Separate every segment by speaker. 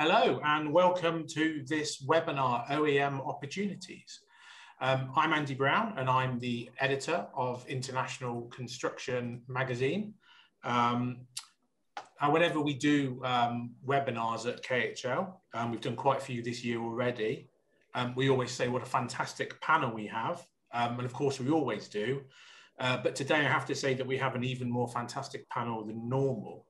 Speaker 1: Hello and welcome to this webinar, OEM Opportunities. Um, I'm Andy Brown and I'm the editor of International Construction Magazine. Um, whenever we do um, webinars at KHL, um, we've done quite a few this year already, um, we always say what a fantastic panel we have. Um, and of course we always do. Uh, but today I have to say that we have an even more fantastic panel than normal.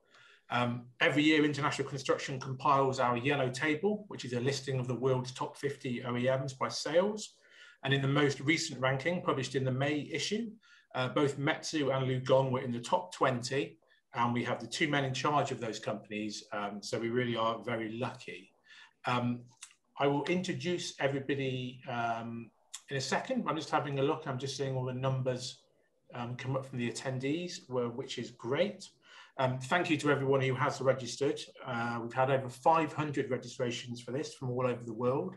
Speaker 1: Um, every year, International Construction compiles our yellow table, which is a listing of the world's top 50 OEMs by sales. And in the most recent ranking, published in the May issue, uh, both Metso and LiuGong were in the top 20, and we have the two men in charge of those companies. Um, so we really are very lucky. Um, I will introduce everybody um, in a second. I'm just having a look. I'm just seeing all the numbers um, come up from the attendees, which is great. Um, thank you to everyone who has registered. Uh, we've had over 500 registrations for this from all over the world.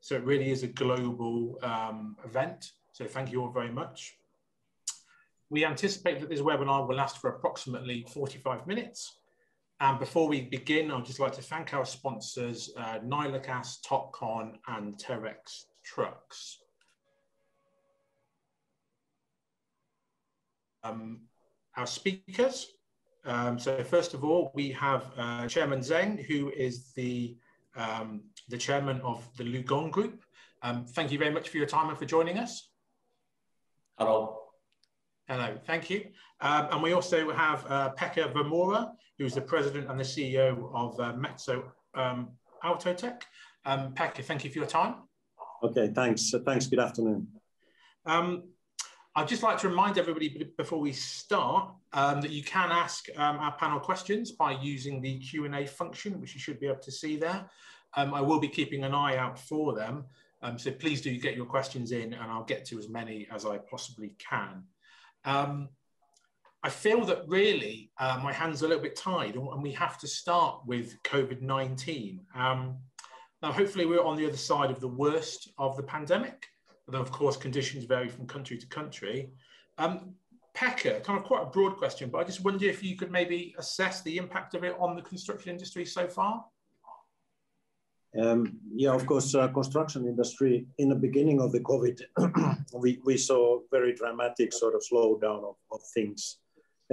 Speaker 1: So it really is a global um, event. So thank you all very much. We anticipate that this webinar will last for approximately 45 minutes. And before we begin, I'd just like to thank our sponsors, uh, Nylogas, Topcon, and Terex Trucks. Um, our speakers, um, so first of all, we have uh, Chairman Zeng, who is the, um, the chairman of the LiuGong Group. Um, thank you very much for your time and for joining us.
Speaker 2: Hello.
Speaker 1: Hello, thank you. Um, and we also have uh, Pekka Vauramo, who's the president and the CEO of uh, Metso um, Outotec. Um, Pekka, thank you for your time.
Speaker 3: Okay, thanks. thanks, good afternoon.
Speaker 1: Um, I'd just like to remind everybody before we start um, that you can ask um, our panel questions by using the Q&A function, which you should be able to see there. Um, I will be keeping an eye out for them. Um, so please do get your questions in and I'll get to as many as I possibly can. Um, I feel that really uh, my hands are a little bit tied and we have to start with COVID-19. Um, now, hopefully we're on the other side of the worst of the pandemic although of course conditions vary from country to country. Um, Pekka, kind of quite a broad question, but I just wonder if you could maybe assess the impact of it on the construction industry so far.
Speaker 3: Um, yeah, of course, uh, construction industry in the beginning of the COVID, we, we saw very dramatic sort of slowdown of, of things,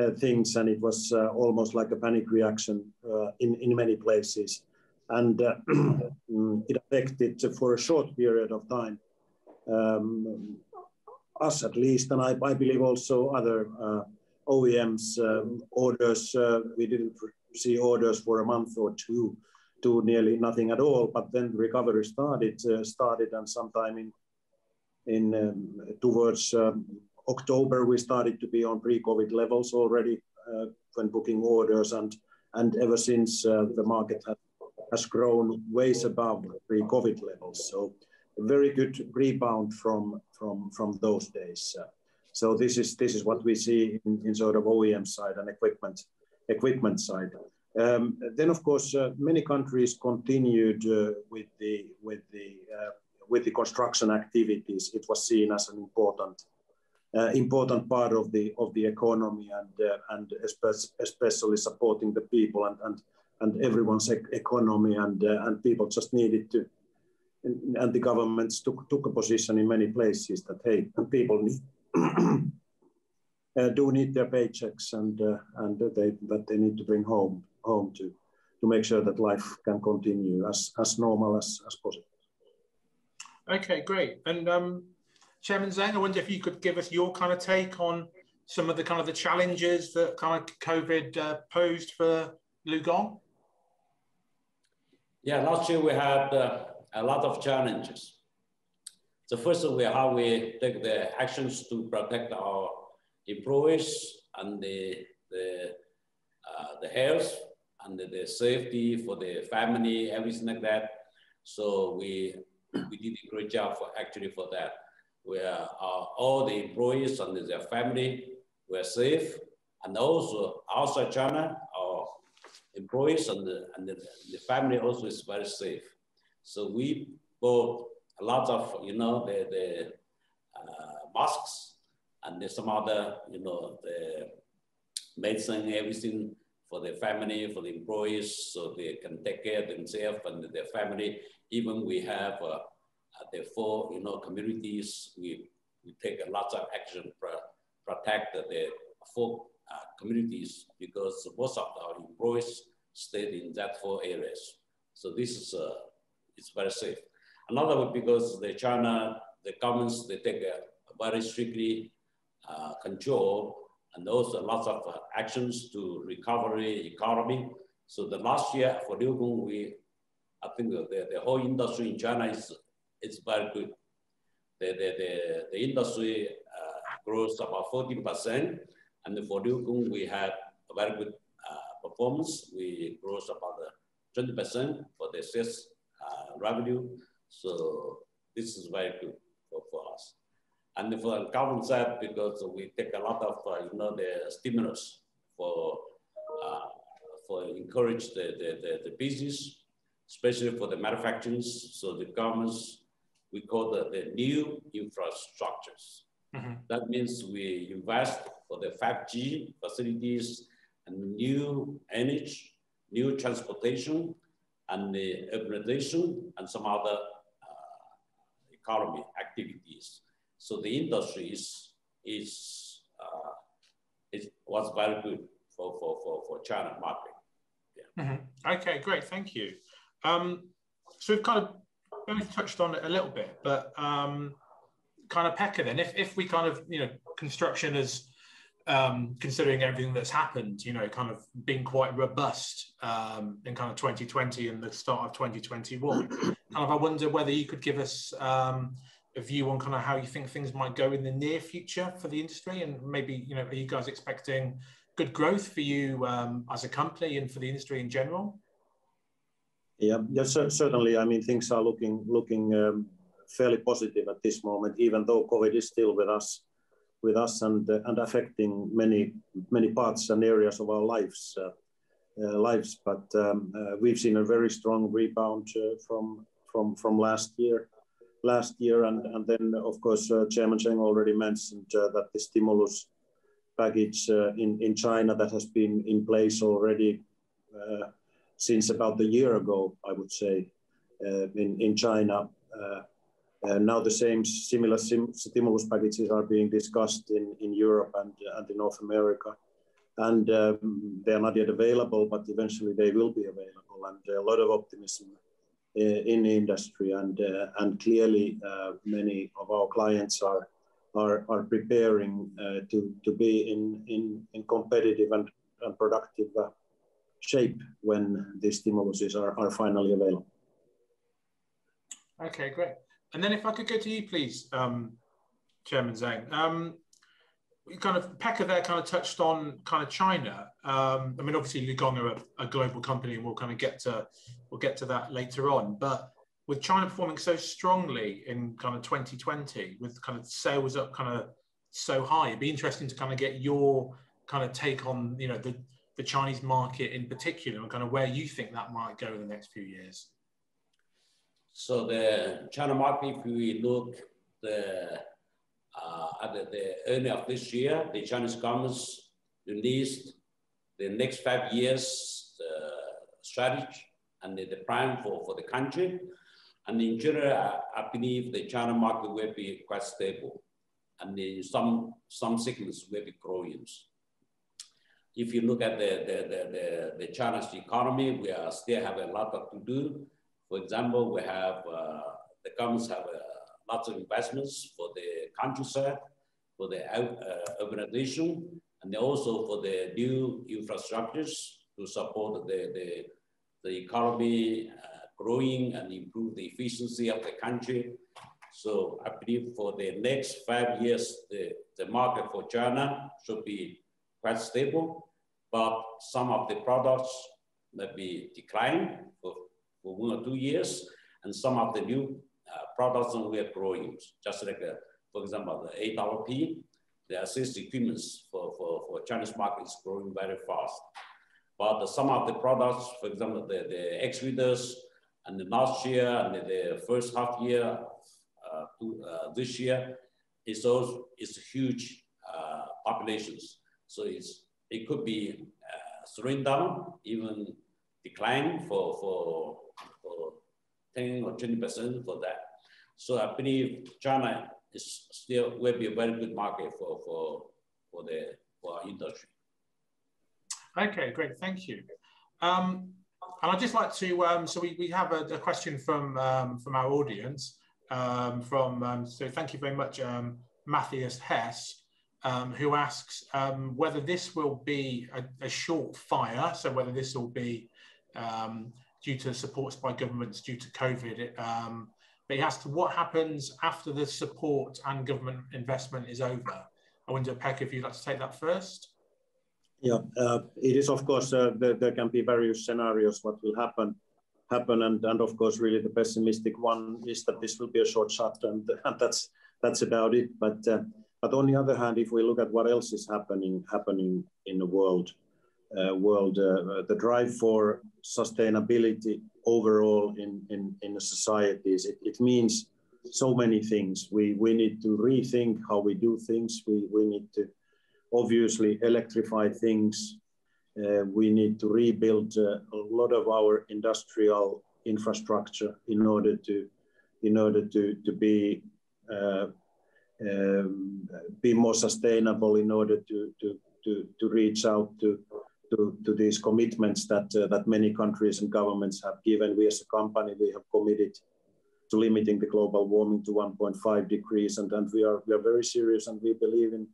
Speaker 3: uh, things, and it was uh, almost like a panic reaction uh, in, in many places. And uh, it affected for a short period of time um, us at least, and I, I believe also other uh, OEMs um, orders. Uh, we didn't see orders for a month or two, to nearly nothing at all. But then the recovery started, uh, started, and sometime in in um, towards um, October we started to be on pre-COVID levels already uh, when booking orders, and and ever since uh, the market has has grown ways above pre-COVID levels. So very good rebound from from from those days. So this is this is what we see in, sort of OEM side and equipment equipment side. Um, then of course uh, many countries continued uh, with the with the uh, with the construction activities. It was seen as an important important part of the of the economy and and especially supporting the people and everyone's economy and and people just needed to and the governments took, took a position in many places that, hey, people need, uh, do need their paychecks and, uh, and they, that they need to bring home, home to, to make sure that life can continue as, as normal as, as possible.
Speaker 1: Okay, great. And um, Chairman Zeng, I wonder if you could give us your kind of take on some of the kind of the challenges that kind of COVID uh, posed for LiuGong.
Speaker 2: Yeah, last year we had uh, a lot of challenges. The first we how we take the actions to protect our employees and the, the, uh, the health and the, the, safety for the family, everything like that. So we, we did a great job for actually for that. Where uh, all the employees and their family were safe. And also outside China, our employees and the, and the, the family also is very safe. So we bought a lot of, you know, the, the uh, masks and some other, you know, the medicine, everything for the family, for the employees, so they can take care of themselves and their family. Even we have uh, the four, you know, communities, we, we take a lot of action to protect the four uh, communities because most of our employees stayed in that four areas. So this is uh, it's very safe. Another one because the China, the governments, they take a, very strictly uh, control and also lots of uh, actions to recovery economy. So the last year for LiuGong, we, I think the, the whole industry in China is, is very good. The, the, the, the industry uh, grows about 14%. And for LiuGong, we had a very good uh, performance. We grows about 20% uh, for the sales uh, revenue. So this is very good for, for us. And for government side, because we take a lot of, uh, you know, the stimulus for, uh, for encourage the, the, the, the, business, especially for the manufacturing. So the governments, we call the, the new infrastructures. Mm-hmm. That means we invest for the 5G facilities and new energy, new transportation, and the urbanization and some other uh, economy activities. So the industry is, is, uh, is was very good for, for, for, for China market.
Speaker 1: Yeah. Mm-hmm. Okay, great, thank you. Um, so we've kind of both touched on it a little bit, but um, kind of Pekka then, if, if we kind of, you know, construction is um, considering everything that's happened, you know, kind of being quite robust um, in kind of 2020 and the start of 2021. kind of, I wonder whether you could give us um, a view on kind of how you think things might go in the near future for the industry, and maybe, you know, are you guys expecting good growth for you um, as a company and for the industry in general?
Speaker 3: Yeah, yeah, certainly. I mean, things are looking looking um, fairly positive at this moment, even though COVID is still with us with us and, uh, and affecting many, many parts and areas of our lives. Uh, uh, lives, but um, we've seen a very strong rebound from, from, from last year last year. And, and then, of course, uh, Chairman Zeng already mentioned uh, that the stimulus package uh, in, in China that has been in place already since about a year ago, I would say, in, in China uh, now the same similar sim stimulus packages are being discussed in, in Europe and, and in North America. And um, they are not yet available, but eventually they will be available. And a lot of optimism uh, in the industry. And, uh, and clearly uh, many of our clients are, are, are preparing uh, to, to be in, in, in competitive and, and productive uh, shape when these stimuluses are, are finally available.
Speaker 1: Okay, great. And then if I could go to you, please, um, Chairman Zeng. Um, kind of Pekka there kind of touched on kind of China. Um, I mean, obviously Liugong are a, a, global company, and we'll kind of get to we'll get to that later on. But with China performing so strongly in kind of 2020, with kind of sales up kind of so high, it'd be interesting to kind of get your kind of take on you know the the Chinese market in particular, and kind of where you think that might go in the next few years.
Speaker 2: So the China market, if we look the, uh, at the, the early of this year, the Chinese government released the next five years uh, strategy and the, the plan for, for the country. And in general, I, I, believe the China market will be quite stable and in some, some segments will be growing. If you look at the, the, the, the, the China's economy, we are still have a lot to do for example, we have, uh, the governments have uh, lots of investments for the countryside, for the uh, urbanization, and also for the new infrastructures to support the, the, the economy growing and improve the efficiency of the country. So I believe for the next five years, the, the market for China should be quite stable, but some of the products may be declining for one or two years, and some of the new uh, products we are growing, just like, uh, for example, the AWP, the assist equipments for, for, for Chinese market is growing very fast. But some of the products, for example, the, the X-readers, and the last year and the, first half year uh, uh, this year, is also is huge uh, populations. So it's it could be uh, slowing down, even declining for, for, for 10 or 20% for that. So I believe China is still will be a very good market for, for, for, the, for our industry.
Speaker 1: Okay, great, thank you. Um, and I'd just like to, um, so we, we have a, a question from, um, from our audience, um, from, um, so thank you very much, um, Matthias Hess, who asks whether this will be a, a, short fire, so whether this will be due to supports by governments due to COVID. Um, but he asks what happens after the support and government investment is over. I wonder, Peck, if you'd like to take that first.
Speaker 3: Yeah, uh, it is of course uh, there, there, can be various scenarios what will happen, happen, and and of course really the pessimistic one is that this will be a short shot, and, and that's that's about it. But uh, but on the other hand, if we look at what else is happening happening in the world, world, uh, the drive for sustainability overall in in, in the societies, it, it means so many things. We we need to rethink how we do things. We we need to obviously electrify things. Uh, we need to rebuild uh, a lot of our industrial infrastructure in order to in order to to be uh, um, be more sustainable in order to, to, to, to reach out to, to, to these commitments that, uh, that many countries and governments have given. We as a company, we have committed to limiting the global warming to 1.5 degrees and, and we, are, we are very serious and we believe in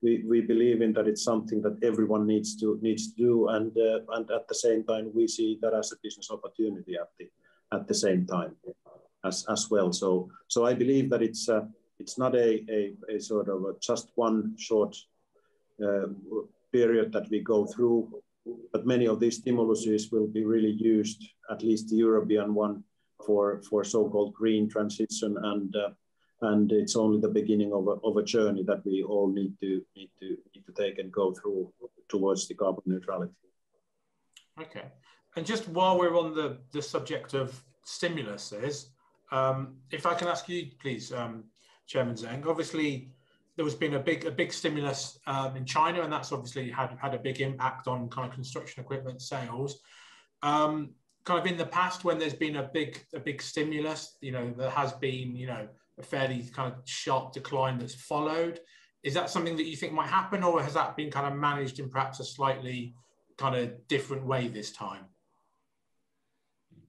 Speaker 3: we, we believe in that it's something that everyone needs to needs to do and uh, and at the same time we see that as a business opportunity at the at the same time as as well so so i believe that it's uh, it's not a, a, a sort of a just one short uh, period that we go through, but many of these stimuluses will be really used, at least the European one, for, for so-called green transition and uh, and it's only the beginning of a, of a journey that we all need to need to need to take and go through towards the carbon neutrality.
Speaker 1: Okay, and just while we're on the the subject of stimuluses, um, if I can ask you, please, um, Chairman Zeng. Obviously, there has been a big a big stimulus um, in China, and that's obviously had had a big impact on kind of construction equipment sales. Um, kind of in the past, when there's been a big a big stimulus, you know, there has been you know a fairly kind of sharp decline that's followed. Is that something that you think might happen, or has that been kind of managed in perhaps a slightly kind of different way this time?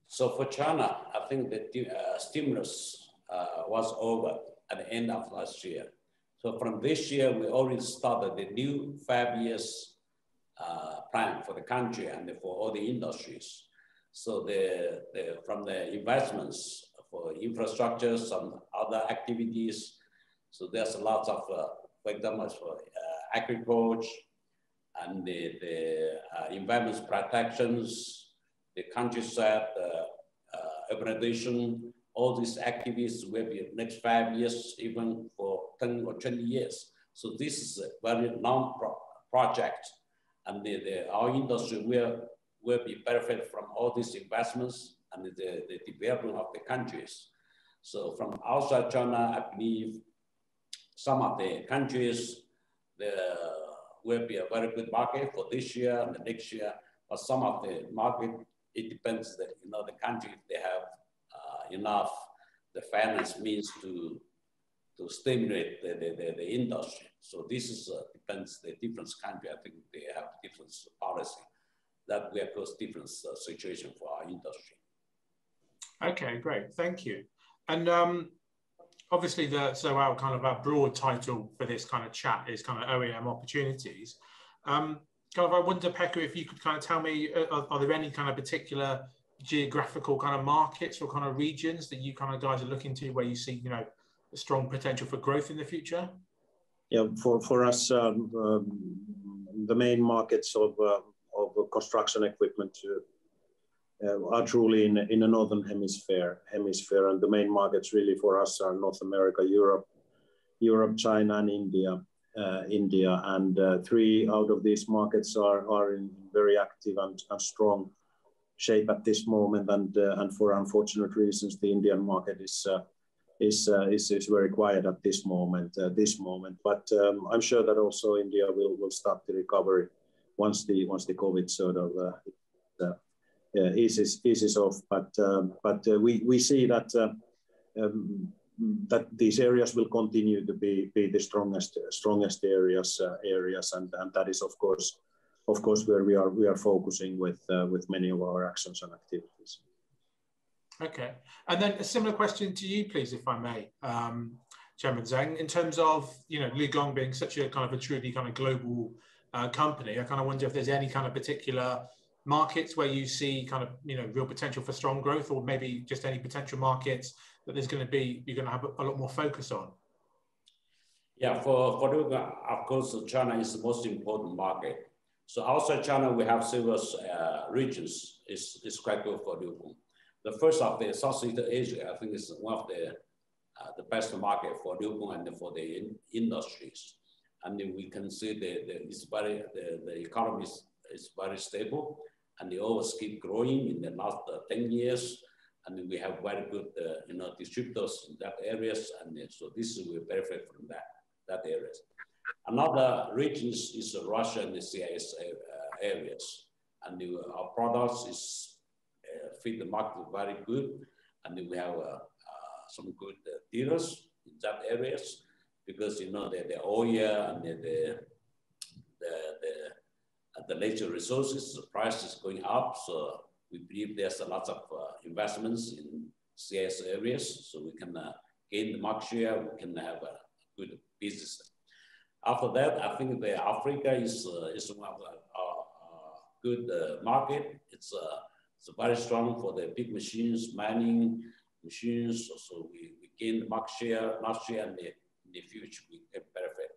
Speaker 2: So for China, I think the uh, stimulus uh, was over at the end of last year. So from this year, we already started the new five years uh, plan for the country and for all the industries. So the, the, from the investments for infrastructure, some other activities. So there's a lot of, uh, for example, for uh, agriculture and the, the uh, environment protections, the countryside uh, uh, urbanization, all these activities will be next five years, even for 10 or 20 years. So this is a very long pro project and the, the, our industry will, will be benefit from all these investments and the, the development of the countries. So from outside China, I believe some of the countries the, will be a very good market for this year and the next year, but some of the market, it depends that, you know, the country, they have enough the finance means to to stimulate the, the, the, the industry. So this is uh, depends the different country. I think they have different policy that will cause different uh, situation for our industry.
Speaker 1: Okay, great, thank you. And um, obviously, the so our kind of our broad title for this kind of chat is kind of OEM opportunities. Um, kind of, I wonder, Pekka, if you could kind of tell me, uh, are, are there any kind of particular geographical kind of markets or kind of regions that you kind of guys are looking to where you see, you know, a strong potential for growth in the future?
Speaker 3: Yeah, for, for us, um, um, the main markets of, uh, of construction equipment uh, are truly in, in the northern hemisphere, hemisphere, and the main markets really for us are North America, Europe, Europe, China, and India. Uh, India, and uh, three out of these markets are, are in very active and, and strong shape at this moment. And, uh, and for unfortunate reasons, the Indian market is, uh, is, uh, is, is very quiet at this moment. this moment, but um, I'm sure that also India will, will start the recovery once the once the COVID sort of uh, uh, eases eases off. But um, but uh, we we see that. Um, that these areas will continue to be, be the strongest strongest areas areas and, and that is of course of course where we are we are focusing with with many of our actions and activities.
Speaker 1: Okay, and then a similar question to you, please, if I may. Um, Chairman Zeng, in terms of you know LiuGong being such a kind of a truly kind of global uh, company, I kind of wonder if there's any kind of particular markets where you see kind of you know real potential for strong growth, or maybe just any potential markets that there's going to be you're going to have a, a lot more focus on.
Speaker 2: Yeah, for for LiuGong, of course, China is the most important market. So outside China, we have several uh, regions. is is quite good for LiuGong. The first of the Southeast Asia, I think, is one of the uh, the best market for LiuGong and for the in industries. And we can see that the, it's very, the, the economy is, is very stable and they always keep growing in the last uh, 10 years. And we have very good, uh, you know, distributors in that areas. And so this will benefit from that, that areas. Another regions is Russia and the CIS uh, areas. And our products is uh, fit the market very good. And we have uh, some good uh, dealers in that areas because you know the, the oil and the, the, the, the, natural resources, the price is going up. So we believe there's a lot of uh, investments in CIS areas so we can uh, gain the market share, we can have a good business. After that, I think the Africa is, uh, is one of the good uh, market. It's, uh, it's very strong for the big machines, mining, machines. So we, we gain market share last year and the, in the future we can benefit.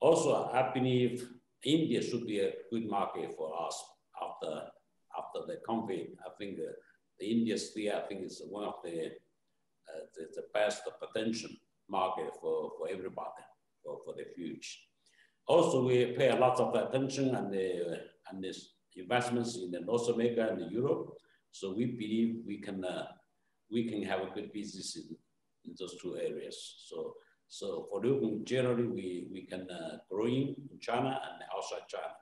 Speaker 2: Also, I believe India should be a good market for us after after the COVID. I think uh, the India still, I think, is one of the, uh, the, the, best potential market for, for everybody for, for the future. Also, we pay a lot of attention and the and this investments in the North America and Europe. So we believe we can uh, we can have a good business in, in those two areas. So, so for LiuGong, generally, we, we can uh, growing in China and outside China.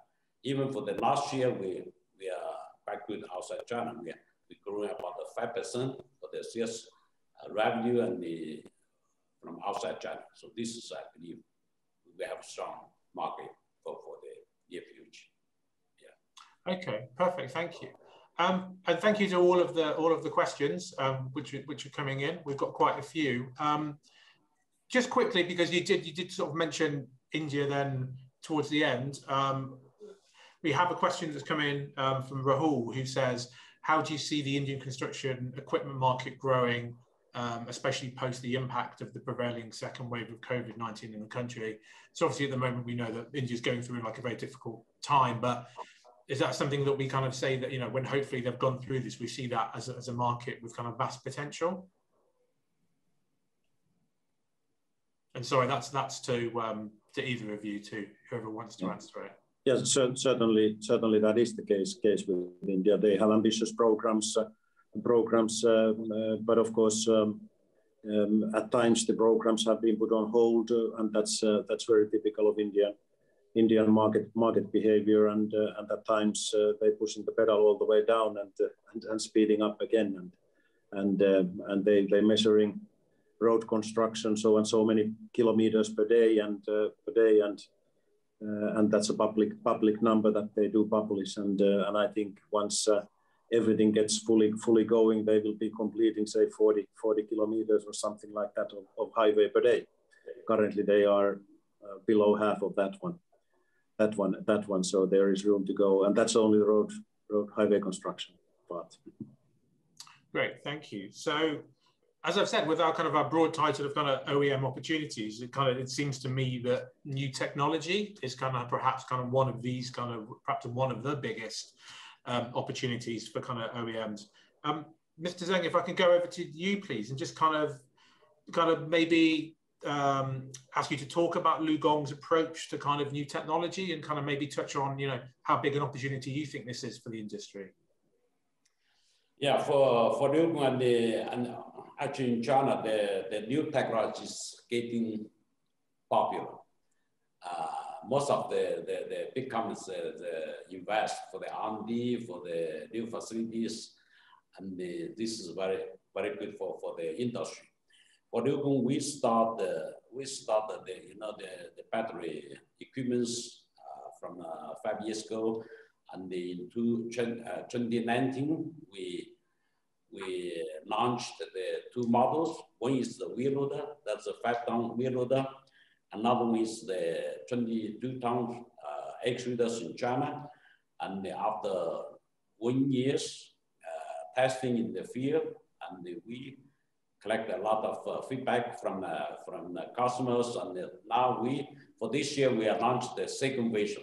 Speaker 2: Even for the last year, we, we are quite good outside China. We are, we growing about 5% for the sales uh, revenue and the, from outside China. So this is, I believe, we have a strong market for, for the near future.
Speaker 1: Yeah. Okay, perfect. Thank you. Um, and thank you to all of the all of the questions um, which which are coming in. We've got quite a few. Um, just quickly, because you did you did sort of mention India then towards the end. Um, we have a question that's come in um, from Rahul who says, "How do you see the Indian construction equipment market growing, um, especially post the impact of the prevailing second wave of COVID nineteen in the country?" So obviously at the moment we know that India is going through like a very difficult time, but is that something that we kind of say that you know when hopefully they've gone through this we see that as a, as a market with kind of vast potential? And sorry that's that's to um to either of you to whoever wants to answer it.
Speaker 3: Yes certainly certainly that is the case case with india. They have ambitious programs uh, programs uh, uh, but of course um, um, at times the programs have been put on hold uh, and that's uh, that's very typical of india Indian market market behavior, and and at times they pushing the pedal all the way down and and, and, speeding up again, and and and they they measuring road construction so and so many kilometers per day and per day and uh, and that's a public public number that they do publish. And uh, and I think once uh, everything gets fully fully going, they will be completing say 40 40 kilometers or something like that of, of highway per day. Currently, they are uh, below half of that one that one that one so there is room to go and that's only the road road highway construction part
Speaker 1: great thank you so as I've said, with our kind of our broad title of kind of OEM opportunities, it kind of it seems to me that new technology is kind of perhaps kind of one of these kind of perhaps one of the biggest um, opportunities for kind of OEMs. Um, Mr. Zeng, if I can go over to you, please, and just kind of kind of maybe um, ask you to talk about LiuGong's approach to kind of new technology and kind of maybe touch on, you know, how big an opportunity you think this is for the industry.
Speaker 2: Yeah, for for LiuGong and, the, and actually in China, the, the new technology is getting popular. Uh, most of the, the, the big companies uh, invest for the R&D, for the new facilities, and the, this is very, very good for, for the industry. For Liugong, we start we started the, you know, the, the battery equipments uh, from uh, five years ago, and in two, uh, 2019, we, we launched the two models. One is the wheel loader, that's a five ton wheel loader, Another one is the 22 ton uh, excavators in China. And after one year's uh, testing in the field, and we collect a lot of uh, feedback from, uh, from the customers. And now we, for this year, we have launched the second version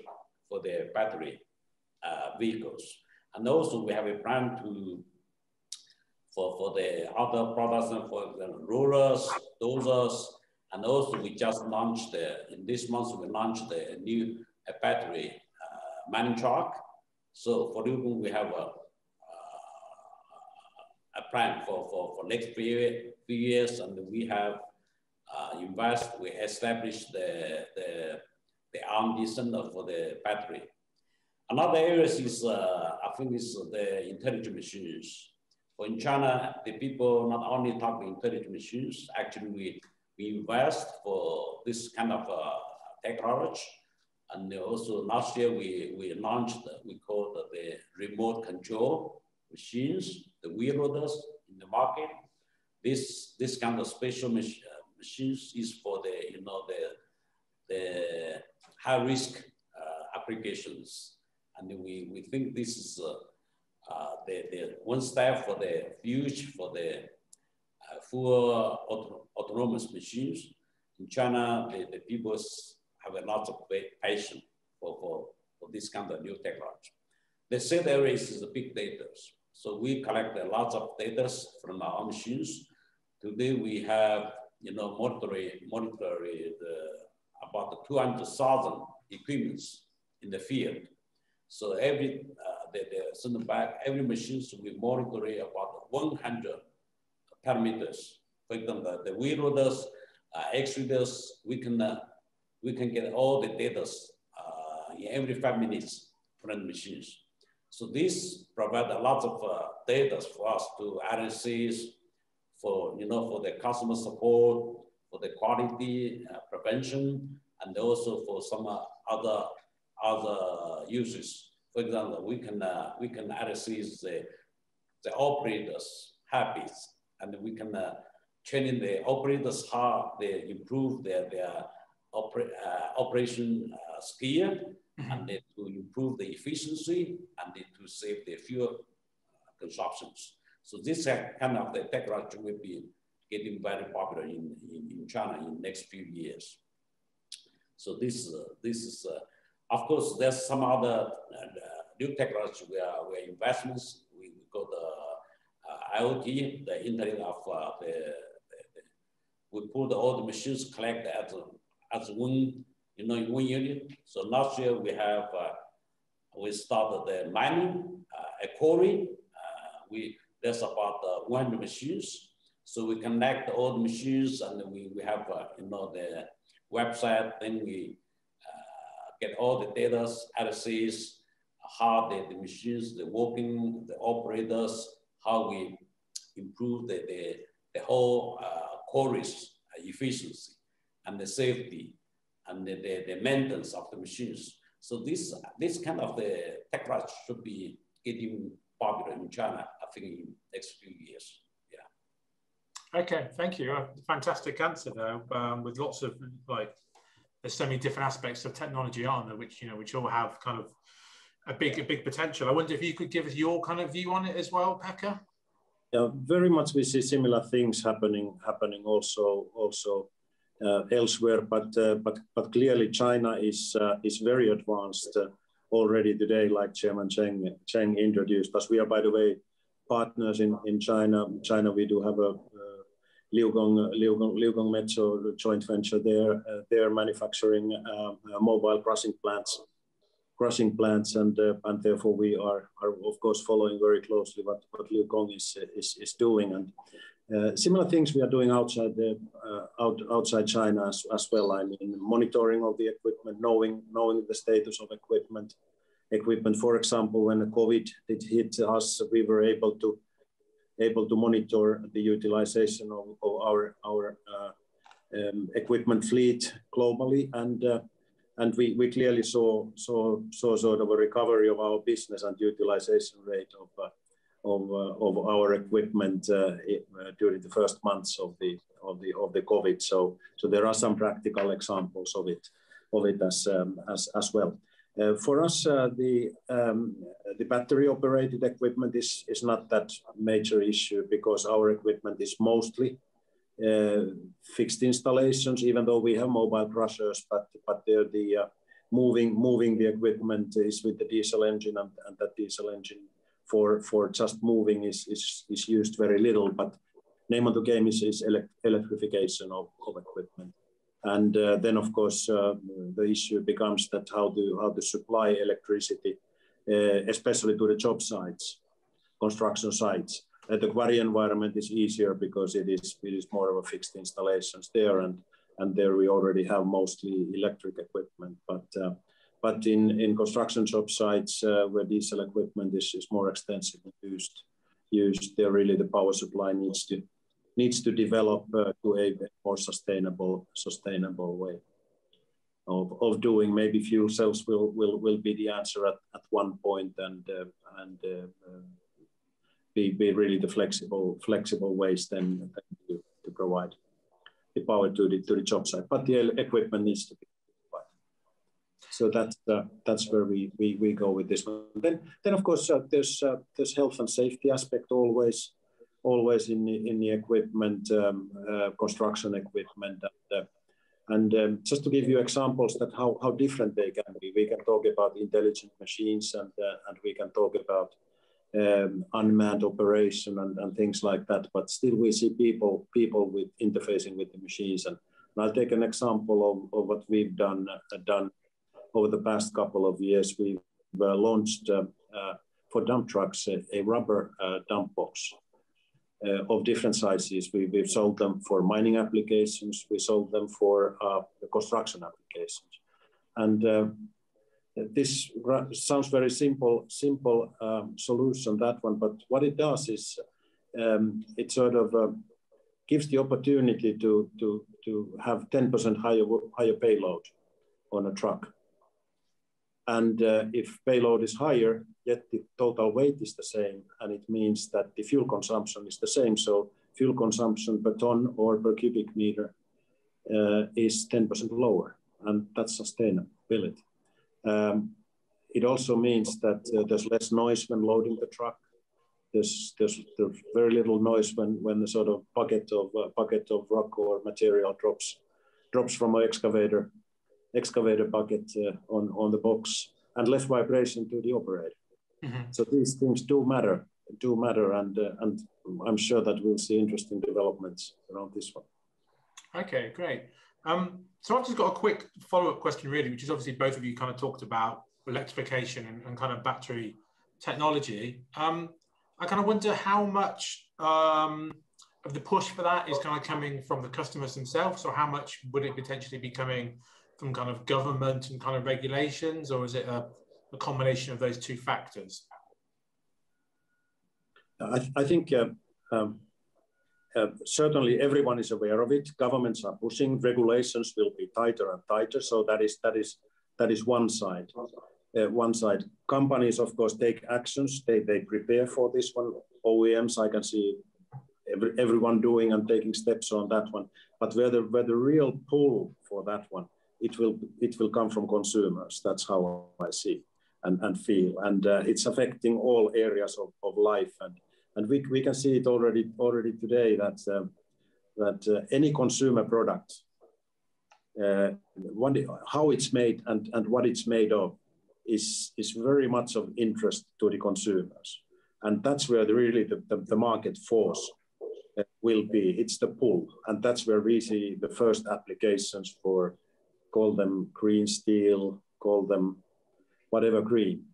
Speaker 2: for the battery uh, vehicles. And also we have a plan to, for, for the other products and for the rollers, dozers, and also we just launched, the, in this month, we launched the new uh, battery uh, mining truck. So for Liugong, we have a, uh, a plan for, for, for next few, few years, and we have uh, invest, we established the, the, the R&D center for the battery. Another area is, uh, I think, is the intelligent machines. For in China, the people not only talk intelligent machines, actually we we invest for this kind of uh, technology. And also last year we, we launched, we call the remote control machines, the wheel loaders in the market. This, this kind of special mach uh, machines is for the, you know, the, the high risk uh, applications. And we, we think this is uh, uh, the, the one step for the future for the auto, autonomous machines. In China, the, the people have a lot of passion for, for, for this kind of new technology. The third area is the big data. So we collect a lot of data from our machines. Today we have, you know, monitoring, monitoring the, about 200,000 equipments in the field. So every, uh, the, the back, every machine we monitor about 100 parameters. For example, the wheel loaders, uh, excavators, we can, uh, we can get all the data uh, in every five minutes from the machines. So this provides a lot of uh, data for us to analyze for, you know, for the customer support, for the quality uh, prevention, and also for some other, other uses. For example, we can, we can analyze the, the operators' habits and we can uh, train the operators how they improve their, their oper uh, operation uh, skill mm-hmm. and to improve the efficiency and to save the fuel consumptions. So this kind of the technology will be getting very popular in, in, in China in next few years. So this, uh, this is, uh, of course, there's some other uh, new technology where, where investments, we, we got the IoT, the Internet of uh, the, the, the, we put all the machines collect as, as one, you know, one unit. So last year we have, uh, we started the mining, uh, a quarry. Uh, we, there's about uh, 100 machines. So we connect all the machines and we, we have, uh, you know, the website, then we uh, get all the data, analysis, how the, the machines, the working, the operators, how we improve the, the, the whole uh, quarries uh, efficiency and the safety and the, the, the, maintenance of the machines. So this, this kind of the tech rush should be getting popular in China, I think in next few years. Yeah.
Speaker 1: Okay, thank you. A fantastic answer there um, with lots of like, there's so many different aspects of technology, aren't there, which, you know, which all have kind of a big, a big potential. I wonder if you could give us your kind of view on it as well, Pekka?
Speaker 3: Yeah, very much we see similar things happening happening also also uh, elsewhere, but uh, but but clearly China is uh, is very advanced uh, already today, like Chairman Cheng Cheng introduced us. We are, by the way, partners in in China. China, we do have a uh, Liugong Liugong Liugong Metso joint venture there. Uh, they're manufacturing um, mobile crushing plants crushing plants, and uh, and therefore we are are of course following very closely what Liu Gong is is, is doing. And Uh, similar things we are doing outside the uh, out, outside China as, well. I mean, monitoring of the equipment, knowing knowing the status of equipment. Equipment, for example, when COVID did hit us, we were able to able to monitor the utilization of, our our um, equipment fleet globally, and we, clearly saw sort of a recovery of our business and utilization rate of uh, uh, our equipment uh, during the first months of the of the of the COVID. So so there are some practical examples of it of it as um, as well. For us, the um, the battery operated equipment is not that major issue because our equipment is mostly fixed installations. Even though we have mobile crushers, but but they're the moving moving the equipment is with the diesel engine and, that diesel engine for, for just moving is, is, used very little, but name of the game is, is elect electrification of, equipment. And uh, then, of course, uh, the issue becomes that how to, how to supply electricity, uh, especially to the job sites, construction sites. The quarry environment is easier because it is, it is more of a fixed installations there, and, and there we already have mostly electric equipment. But uh, but in, in construction job sites uh, where diesel equipment is, is more extensively used, used, there really the power supply needs to needs to develop uh, to a more sustainable sustainable way of, of doing. Maybe fuel cells will will, will be the answer at, at one point and uh, and uh, uh, be, be really the flexible flexible ways then, to provide the power to the to the job site. But the equipment needs to be provided. so that's uh, that's where we, we we go with this one. Then then of course uh, there's uh, there's health and safety aspect always always in the, in the equipment um, uh, construction equipment and, uh, and um, just to give you examples that how, how different they can be we can talk about intelligent machines and uh, and we can talk about um, unmanned operation and, and things like that but still we see people people with interfacing with the machines and, and I'll take an example of, of what we've done done over the past couple of years, we've uh, launched uh, uh, for dump trucks a, a rubber dump box of different sizes. We, have sold them for mining applications. We sold them for construction applications. And this sounds very simple, simple um, solution, that one. But what it does is um, it sort of uh, gives the opportunity to, to, to have 10% higher, higher payload on a truck. And uh, if payload is higher, yet the total weight is the same, and it means that the fuel consumption is the same. So fuel consumption per ton or per cubic meter uh, is 10% lower, and that's sustainability. Um, it also means that uh, there's less noise when loading the truck. There's, very little noise when, when the sort of bucket of uh, bucket of rock or material drops drops from an excavator excavator bucket uh, on, on the box and less vibration to the operator. Mm-hmm. So these things do matter, do matter, and uh, and I'm sure that we'll see interesting developments around this one.
Speaker 1: Okay, great. Um, so I've just got a quick follow-up question, really, which is obviously both of you kind of talked about electrification and, and kind of battery technology. Um, I kind of wonder how much um, of the push for that is kind of coming from the customers themselves, or how much would it potentially be coming from kind of government and kind of regulations, or is it a, a combination of those two factors?
Speaker 3: I, I think uh, um, uh, certainly everyone is aware of it. Governments are pushing. Regulations will be tighter and tighter. So that is that is that is one side. Uh, one side. Companies, of course, take actions. They they prepare for this one. OEMs, I can see every, everyone doing and taking steps on that one. But where the where the real pull for that one it will it will come from consumers. That's how I see and, and feel, and uh, it's affecting all areas of, of life. And and we, we can see it already already today that uh, that uh, any consumer product, uh, how it's made and, and what it's made of, is is very much of interest to the consumers, and that's where the, really the, the, the market force uh, will be. It's the pull, and that's where we see the first applications for call them green steel, call them whatever green.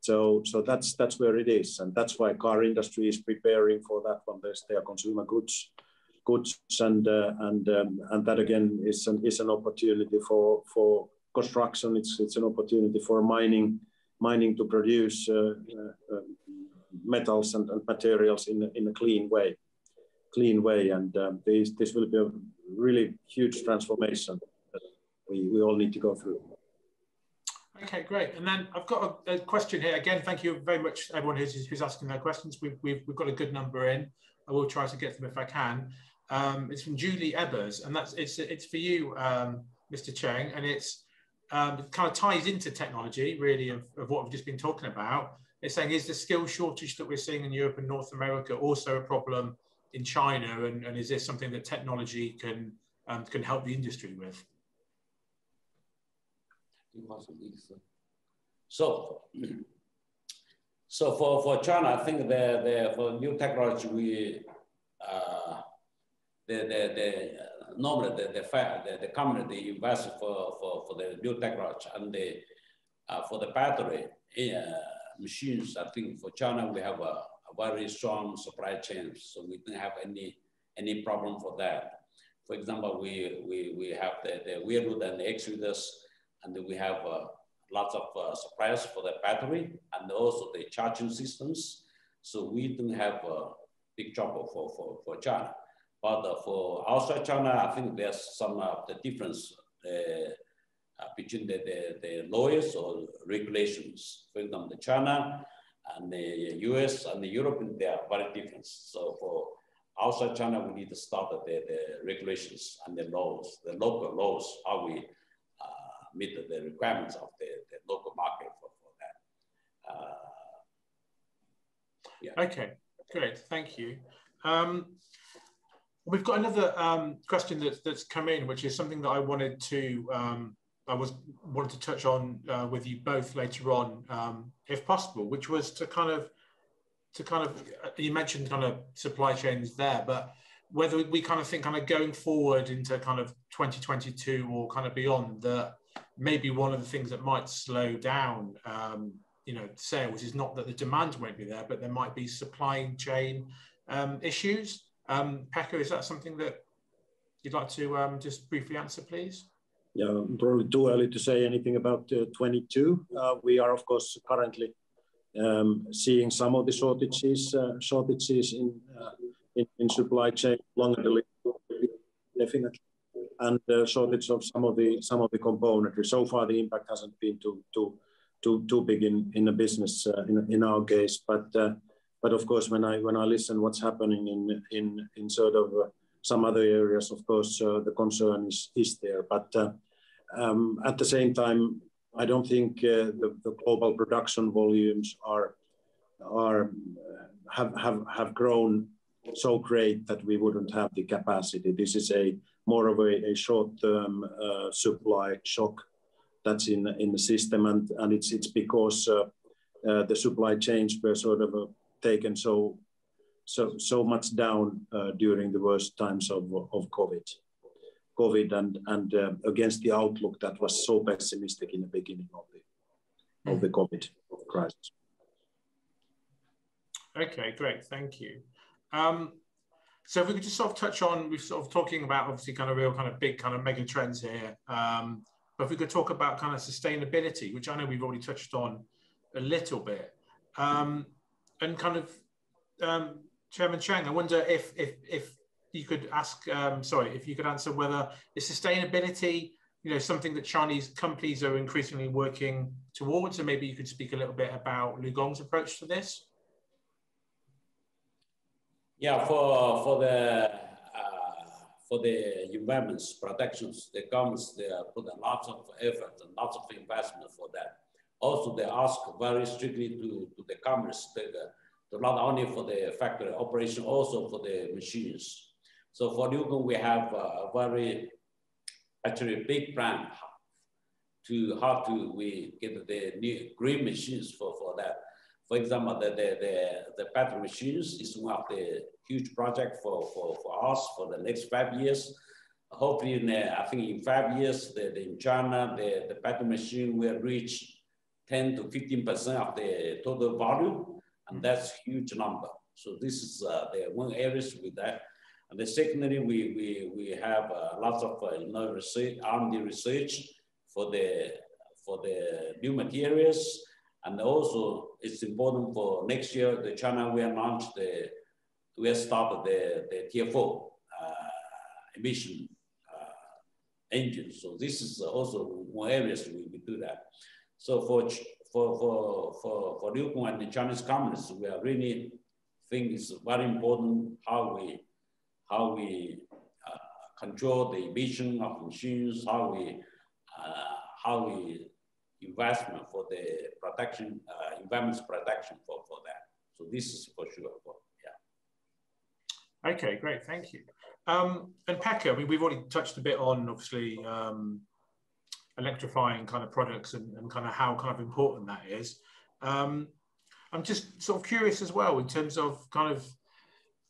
Speaker 3: So, so that's that's where it is, and that's why car industry is preparing for that one. There's their consumer goods, goods, and uh, and um, and that again is an is an opportunity for for construction. It's it's an opportunity for mining mining to produce uh, uh, uh metals and, and, materials in a, in a clean way, clean way, and um, this this will be a really huge transformation that we we all need to go through.
Speaker 1: Okay, great. And then I've got a, a, question here. Again, thank you very much, everyone who's, who's asking their questions. We've, we've, we've got a good number in. I will try to get them if I can. Um, it's from Julie Ebbers, and that's it's it's for you, um, Mr. Zeng, and it's um, it kind of ties into technology, really, of, of what we've just been talking about. It's saying, is the skill shortage that we're seeing in Europe and North America also a problem in China, and, and is this something that technology can um, can help the industry with?
Speaker 2: So, so for, for China, I think the, the for new technology, we uh, the, the, the normally the the, the, the company they invest for, for, for the new technology and the uh, for the battery uh, machines. I think for China we have a, a, very strong supply chain, so we don't have any any problem for that. For example, we we, we have the the Weiru and the Exodus and we have uh, lots of uh, suppliers for the battery and also the charging systems. So we don't have a big trouble for, for, for China. But uh, for outside China, I think there's some of the difference between the, the, the laws or regulations. For example, China and the US and the Europe, they are very different. So for outside China, we need to start the, the regulations and the laws, the local laws, how we meet the requirements of the, the local market for, for that. Uh,
Speaker 1: yeah. Okay, great, thank you. Um, we've got another um, question that's, that's come in, which is something that I wanted to um, I was wanted to touch on uh, with you both later on, um, if possible, which was to kind of to kind of you mentioned kind of supply chains there, but whether we kind of think kind of going forward into kind of 2022 or kind of beyond that maybe one of the things that might slow down um, you know sales is not that the demand won't be there but there might be supply chain um, issues. Um, is that something that you'd like to um, just briefly answer please?
Speaker 3: Yeah probably too early to say anything about uh, 22 uh, we are of course currently um, seeing some of the shortages uh, shortages in, uh, in, in supply chain longer definitely and the shortage of some of the some of the componentry. So far, the impact hasn't been too too too too big in in the business uh, in in our case. But uh, but of course, when I when I listen what's happening in in in sort of uh, some other areas, of course, uh, the concern is is there. But uh, um, at the same time, I don't think uh, the, the global production volumes are are have have have grown so great that we wouldn't have the capacity. This is a more of a, short-term uh, supply shock that's in in the system, and and it's it's because uh, uh, the supply chains were sort of taken so so so much down during the worst times of of COVID. COVID and and against the outlook that was so pessimistic in the beginning of the of the COVID crisis.
Speaker 1: Okay, great, thank you. So if we could just sort of touch on, we're sort of talking about obviously kind of real kind of big kind of mega trends here. Um, but if we could talk about kind of sustainability, which I know we've already touched on a little bit, um, and kind of um, Chairman Zeng, I wonder if if if you could ask, um, sorry, if you could answer whether is sustainability, you know, something that Chinese companies are increasingly working towards, and maybe you could speak a little bit about LiuGong's approach to this.
Speaker 2: Yeah, for for the uh, for the environment's protections, the governments they put a lot of effort and lots of investment for that. Also, they ask very strictly to, to the companies to, not only for the factory operation, also for the machines. So for LiuGong, we have a very actually big plan to how to we get the new green machines for, for that. For example, the, the, the, the battery machines is one of the huge project for, for, for us for the next five years. Hopefully, in, uh, I think in five years, the, the, in China, the, the battery machine will reach 10 to 15% of the total volume, and that's huge number. So this is uh, the one areas with that. And the secondly, we, we, we have uh, lots of uh, you know, research, R&D research for the, for the new materials. And also it's important for next year, the China will launch the, will start the, the tier four uh, emission uh, engine. So this is also one areas we, we do that. So for, for, for, for, for LiuGong and the Chinese communists, we are really think it's very important how we how we uh, control the emission of machines, how we uh, how we investment for the protection, uh, environment's protection for, for that. So this is for sure. For,
Speaker 1: yeah. Okay, great, thank you. Um, and Pekka, I mean, we've already touched a bit on obviously um, electrifying kind of products and, and, kind of how kind of important that is. Um, I'm just sort of curious as well in terms of kind of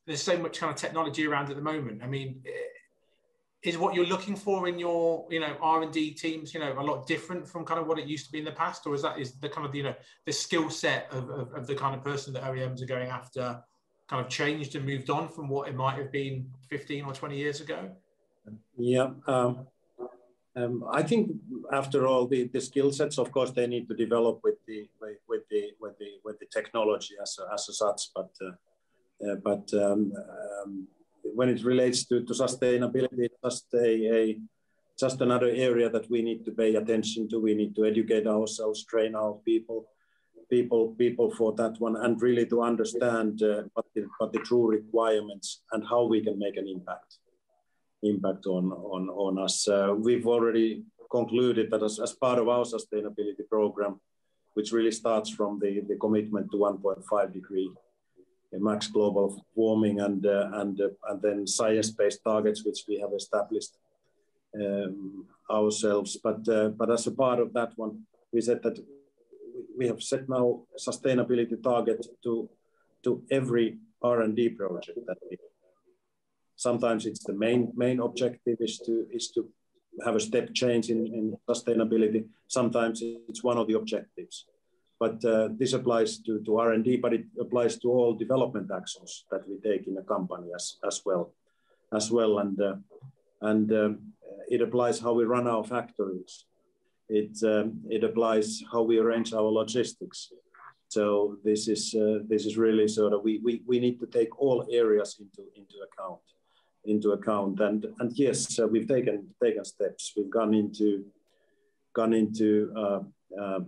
Speaker 1: there's so much kind of technology around at the moment. I mean, is what you're looking for in your you know r&d teams you know a lot different from kind of what it used to be in the past? Or is that is the kind of you know the skill set of, of, of, the kind of person that oems are going after kind of changed and moved on from what it might have been 15 or 20 years ago?
Speaker 3: Yeah um, um, i think after all the, the skill sets of course they need to develop with the with the with the with the technology as a, as a such but uh, uh, but um, um when it relates to, to sustainability, just a, a just another area that we need to pay attention to. We need to educate ourselves, train our people, people, people for that one, and really to understand uh, what, the, what the true requirements and how we can make an impact, impact on on on us. Uh, we've already concluded that as, as part of our sustainability program, which really starts from the, the commitment to 1.5 degree max global warming and uh, and uh, and then science-based targets which we have established um, ourselves. But uh, but as a part of that one, we said that we have set now sustainability target to to every R&D project that we. Sometimes it's the main main objective is to is to have a step change in, in sustainability. Sometimes it's one of the objectives but uh, this applies to, to R&D, but it applies to all development actions that we take in a company as, as well, as well. And, uh, and um, it applies how we run our factories. It, um, it applies how we arrange our logistics. So this is, uh, this is really sort of, we, we, we need to take all areas into, into account into account. And, and yes, uh, we've taken, taken steps. We've gone into, gone into uh, uh,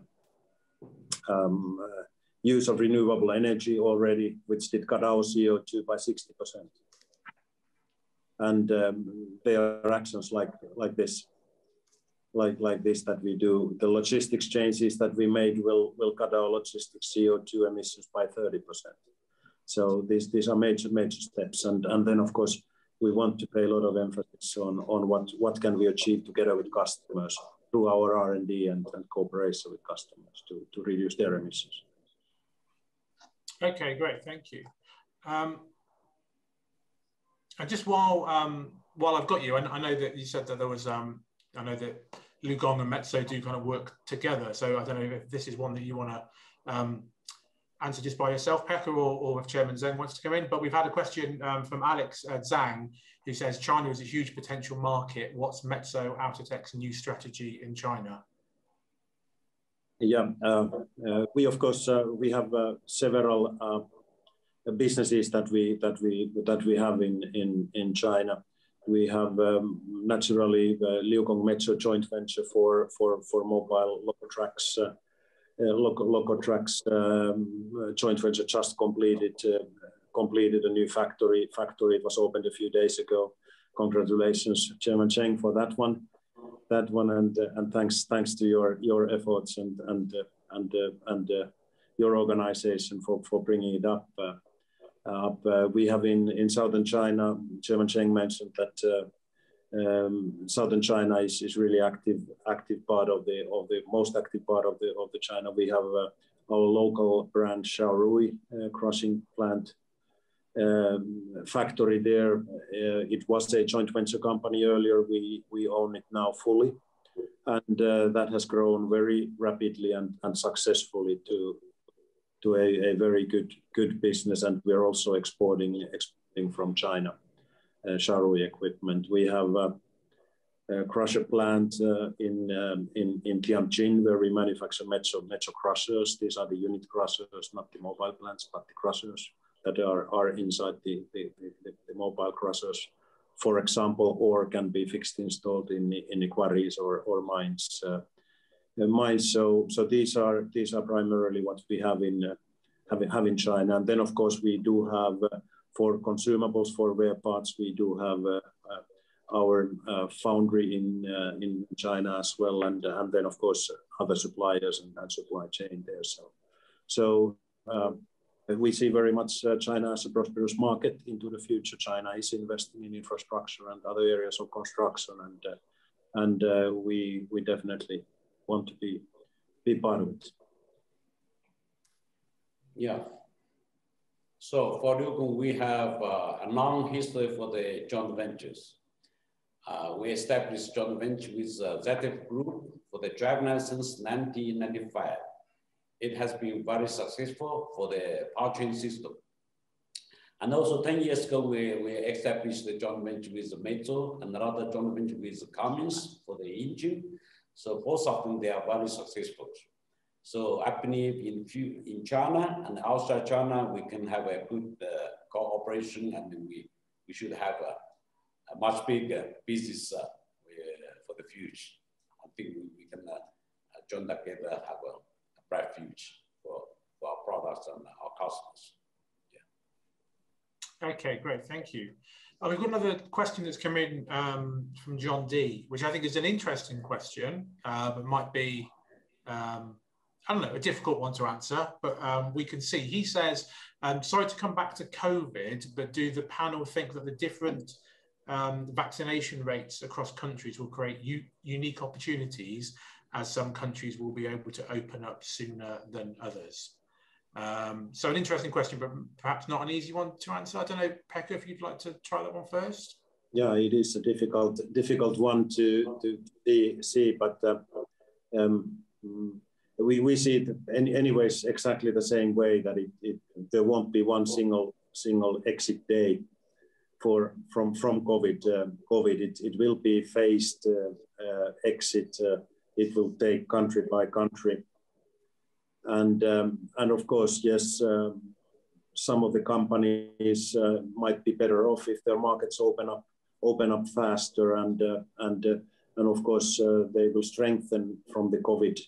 Speaker 3: um, uh, use of renewable energy already, which did cut our CO2 by 60%. And um, there are actions like, like this, like, like this that we do. The logistics changes that we made will, will cut our logistics CO2 emissions by 30%. So these, these are major, major steps. And, and then of course, we want to pay a lot of emphasis on, on what, what can we achieve together with customers through our R&D and, and cooperation with customers to, to reduce their emissions.
Speaker 1: Okay, great, thank you. Um, and just while um, while I've got you, I, I, know that you said that there was, um, I know that LiuGong and Metso do kind of work together. So I don't know if this is one that you want to um, answer just by yourself, Pekka, or, or if Chairman Zeng wants to come in. But we've had a question um, from Alex uh, Zhang, who says China is a huge potential market. What's Metso Outotec's new strategy in China?
Speaker 3: Yeah, uh, uh, we of course uh, we have uh, several uh, businesses that we that we that we have in in in China. We have um, naturally the LiuGong Metso joint venture for for for mobile Lokotracks. Uh, local, Lokotracks um, joint venture just completed completed a new factory. Factory it was opened a few days ago. Congratulations, Chairman Zeng, for that one. That one, and uh, and thanks thanks to your your efforts and and uh, and uh, and uh, your organization for for bringing it up. Uh, up. Uh, we have in in southern China. Chairman Zeng mentioned that. Um, southern China is, is really active active part of the of the most active part of the of the China. We have our local brand Shaorui crushing plant um, factory there. Uh, it was a joint venture company earlier. We we own it now fully. and uh, that has grown very rapidly and, and successfully to to a, a very good good business. And we're also exporting exporting from China uh, equipment. We have a, crusher plant uh, in, um, in in Tianjin where we manufacture Metso Metso crushers. These are the unit crushers, not the mobile plants, but the crushers that are, are inside the, the, the, the mobile crushers for example, or can be fixed installed in, in the quarries or, or mines. Uh, mines. So, so these are these are primarily what we have in uh, have, have in China. And then, of course, we do have uh, for consumables for wear parts. We do have uh, uh, our uh, foundry in in China as well, and and then of course other suppliers and, supply chain there. So, so we see very much China as a prosperous market into the future. China is investing in infrastructure and other areas of construction, and and we we definitely want to be be part of it.
Speaker 2: Yeah. So for LiuGong, we have uh, a long history for the joint ventures. Uh, we established joint venture with uh, ZF Group for the Dragon since 1995 it has been very successful for the powertrain system. And also 10 years ago, we, we established the joint venture with Metso and another joint venture with Cummins for the engine. So both of them, they are very successful. So I believe in, in China and outside China, we can have a good uh, cooperation and we, we should have a, a much bigger business uh, for the future. I think we, we can uh, join together, have a refuge for, for our products and our customers.
Speaker 1: Yeah. Okay, great, thank you. Uh, we've got another question that's come in um, from John D, which I think is an interesting question, uh, but might be, um, I don't know, a difficult one to answer, but um, we can see. He says, um, sorry to come back to COVID, but do the panel think that the different um, vaccination rates across countries will create unique opportunities as some countries will be able to open up sooner than others. Um, so an interesting question, but perhaps not an easy one to answer. I don't know, Pekka, if you'd like to try that one first.
Speaker 3: Yeah, it is a difficult, difficult one to to see, but uh, um, we we see it any, anyways exactly the same way that it, it there won't be one single single exit day for from from COVID. Uh, COVID, it, it will be phased uh, uh exit uh, it will take country by country. And, um, and of course, yes, um, some of the companies uh, might be better off if their markets open up, open up faster. And, uh, and, and of course, they will strengthen from the COVID,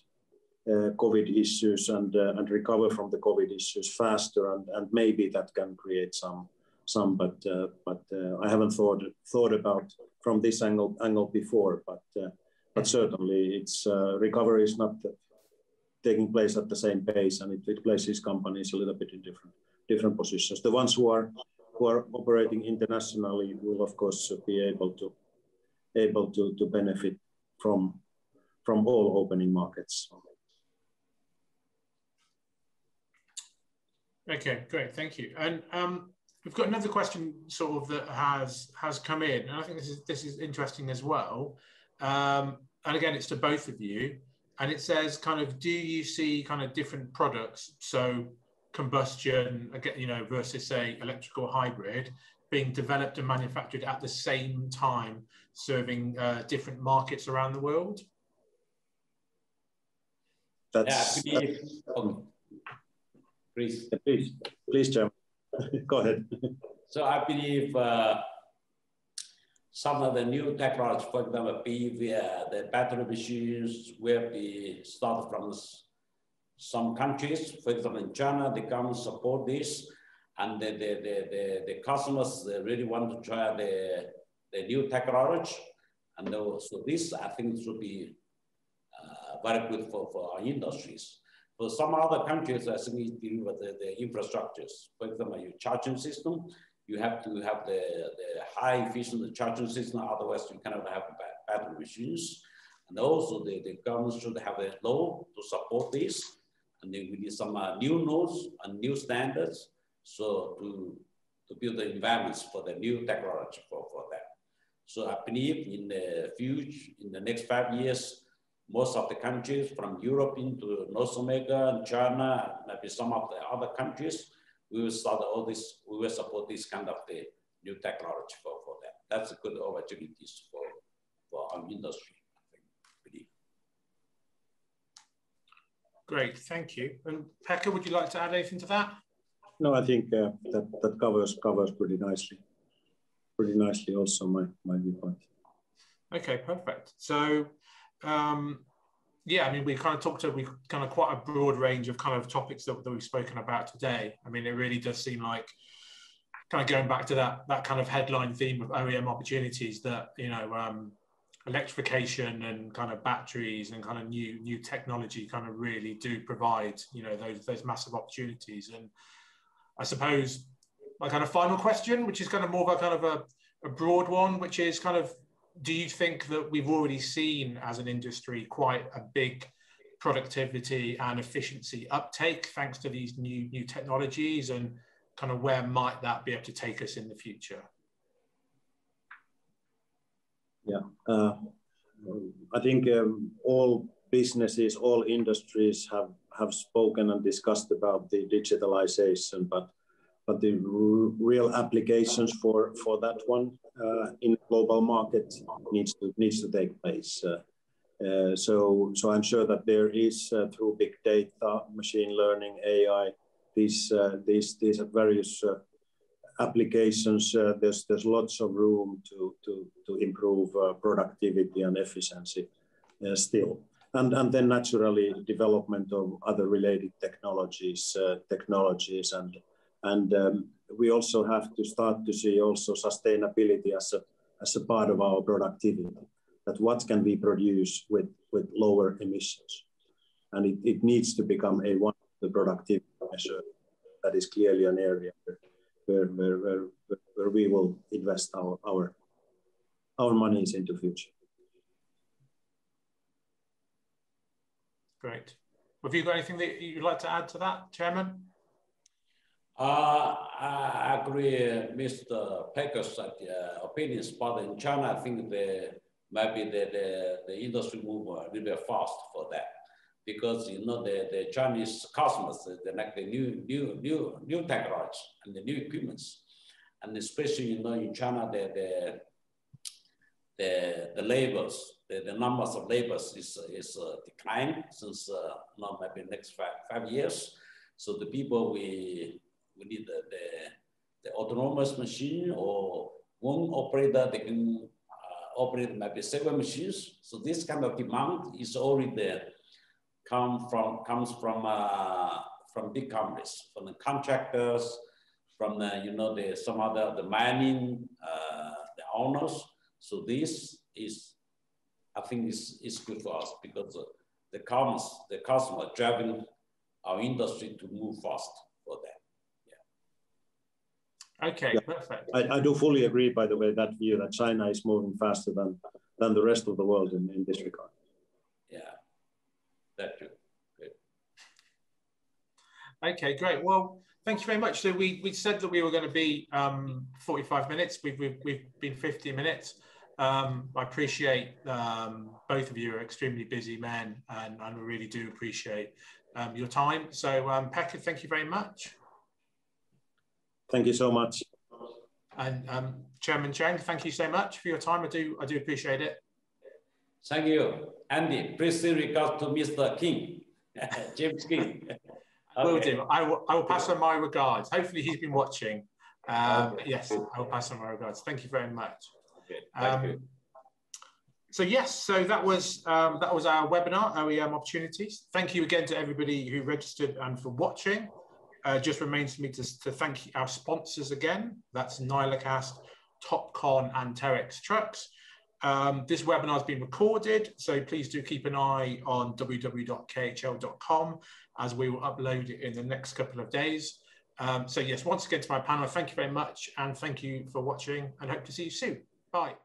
Speaker 3: COVID issues and, uh, and recover from the COVID issues faster. And, maybe that can create some, some but, but I haven't thought, thought about from this angle, angle before, but but certainly its uh, recovery is not taking place at the same pace and it, it, places companies a little bit in different different positions. The ones who are who are operating internationally will of course be able to able to, to benefit from from all opening markets.
Speaker 1: Okay, great, thank you. And um, we've got another question sort of that has has come in, and I think this is this is interesting as well. Um, and again, it's to both of you. And it says, kind of, do you see kind of different products? So combustion, again, you know, versus say electrical hybrid being developed and manufactured at the same time, serving uh, different markets around the world?
Speaker 2: That's, yeah, please.
Speaker 3: Please, please, Jim. Go ahead.
Speaker 2: So I believe uh, some of the new technology, for example, BEV, the battery machines will be started from some countries. For example, in China, they government support this. And the, the, the, the, the customers really want to try the, the new technology. And so this, I think, should be uh, very good for, for our industries. For some other countries, I think it's with the, the infrastructures. For example, your charging system, you have to have the, the high efficient charging system, otherwise you cannot have battery machines. And also the, the government should have a law to support this. And then we need some uh, new laws and new standards so to, to build the environments for the new technology for, for that. So I believe in the future, in the next five years, most of the countries from Europe into North America and China, maybe some of the other countries, we will start all this, we will support this kind of the new technology for, for them. That's a good opportunities for, for our industry, I think,
Speaker 1: Great, thank you. And Pekka, would you like to add anything to that?
Speaker 3: No, I think uh, that that covers covers pretty nicely, pretty nicely also my my viewpoint.
Speaker 1: Okay, perfect. So, um, yeah, I mean, we kind of talked to we kind of quite a broad range of kind of topics that, that we've spoken about today. I mean, it really does seem like kind of going back to that that kind of headline theme of OEM opportunities that you know um, electrification and kind of batteries and kind of new new technology kind of really do provide you know those those massive opportunities and I suppose my kind of final question, which is kind of more of a kind of a, a broad one, which is kind of do you think that we've already seen as an industry quite a big productivity and efficiency uptake thanks to these new new technologies? And kind of where might that be able to take us in the future?
Speaker 3: Yeah uh, i think um, all businesses all industries have have spoken and discussed about the digitalization, but but the real applications for for that one uh, in global market needs to needs to take place. Uh, uh, so so I'm sure that there is uh, through big data, machine learning, AI, these uh, these these various uh, applications. there's there's lots of room to to to improve productivity and efficiency still and, and then naturally development of other related technologies, technologies, and and um, we also have to start to see also sustainability as a as a part of our productivity. That what can we produce with with lower emissions, and it, it needs to become a one of the productivity measure. That is clearly an area where where, where, where we will invest our our our monies into future.
Speaker 1: Great. Have you got anything that you'd like to add to that, Chairman?
Speaker 2: Uh, I agree, Mr. Pekka's uh, opinions, but in China, I think maybe the, the, the industry move a little bit fast for that because you know the, the Chinese customers they like the new new new new technology and the new equipments, and especially you know in China the the the, the labors the, the numbers of labors is, is uh, declined since uh, now maybe next five, five years. So the people we, we need the, the, the autonomous machine or one operator, they can uh, operate maybe seven machines. So this kind of demand is already there, come from, comes from, uh, from big companies, from the contractors, from the, you know, the, some other, the mining, uh, the owners. So this is I think is, is good for us because the customers, the customer driving our industry to move fast for them.
Speaker 1: Yeah. Okay, yeah. perfect.
Speaker 3: I, I do fully agree, by the way, that view that China is moving faster than, than the rest of the world in, in this regard.
Speaker 2: Yeah, that too. Good.
Speaker 1: Okay, great. Well, thank you very much. So we, we said that we were going to be um, 45 minutes. We've, we've, we've been 50 minutes. Um, I appreciate um, both of you are extremely busy men, and, and we really do appreciate um, your time. So, um, Pekka, thank you very much.
Speaker 3: Thank you so much.
Speaker 1: And um, Chairman Zeng, thank you so much for your time. I do, I do appreciate it.
Speaker 2: Thank you, Andy. Please say regards to Mr. King, James King.
Speaker 1: okay. Will do. I will, I will pass on my regards. Hopefully, he's been watching. Um, okay. Yes, I will pass on my regards. Thank you very much. Um, so yes, so that was um, that was our webinar, OEM opportunities. Thank you again to everybody who registered and for watching. Uh, just remains for me to, to thank our sponsors again. That's Nylacast, Topcon, and Terex Trucks. Um, this webinar has been recorded, so please do keep an eye on www.khl.com as we will upload it in the next couple of days. Um, so yes, once again to my panel, thank you very much and thank you for watching and hope to see you soon. Bye.